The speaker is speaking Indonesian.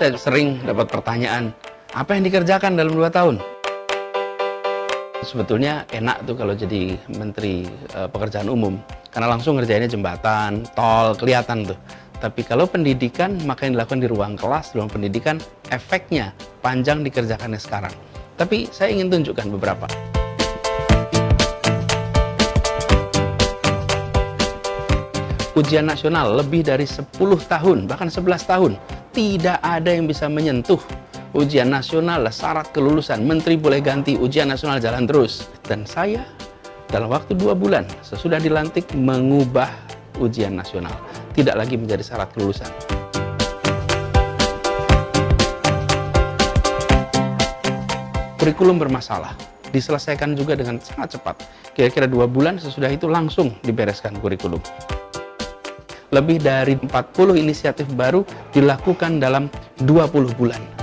saya sering dapat pertanyaan, apa yang dikerjakan dalam dua tahun? Sebetulnya enak tuh kalau jadi menteri e, pekerjaan umum, karena langsung ngerjainnya jembatan, tol, kelihatan tuh. Tapi kalau pendidikan, maka yang dilakukan di ruang kelas, ruang pendidikan, efeknya panjang dikerjakannya sekarang. Tapi saya ingin tunjukkan beberapa. Ujian nasional lebih dari 10 tahun, bahkan 11 tahun, tidak ada yang bisa menyentuh ujian nasional syarat kelulusan. Menteri boleh ganti, ujian nasional jalan terus. Dan saya dalam waktu dua bulan sesudah dilantik mengubah ujian nasional. Tidak lagi menjadi syarat kelulusan. Kurikulum bermasalah, diselesaikan juga dengan sangat cepat. Kira-kira dua bulan sesudah itu langsung dibereskan kurikulum lebih dari 40 inisiatif baru dilakukan dalam 20 bulan.